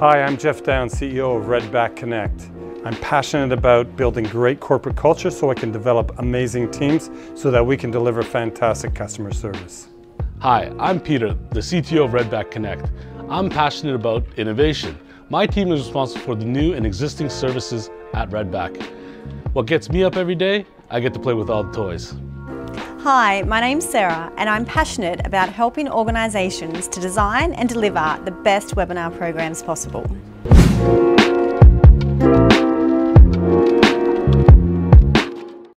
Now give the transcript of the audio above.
Hi, I'm Jeff Down, CEO of Redback Connect. I'm passionate about building great corporate culture so I can develop amazing teams so that we can deliver fantastic customer service. Hi, I'm Peter, the CTO of Redback Connect. I'm passionate about innovation. My team is responsible for the new and existing services at Redback. What gets me up every day? I get to play with all the toys. Hi, my name's Sara and I'm passionate about helping organisations to design and deliver the best webinar programs possible.